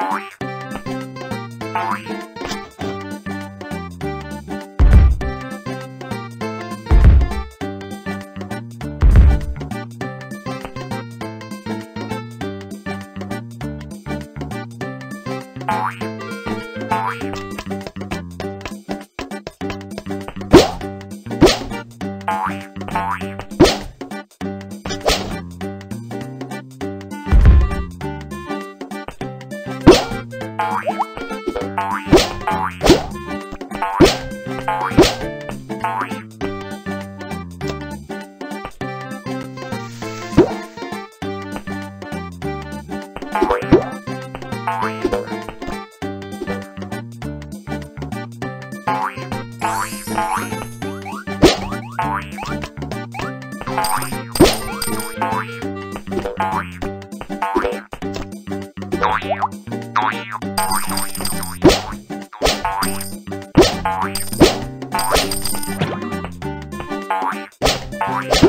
Bye. Bye. Bye.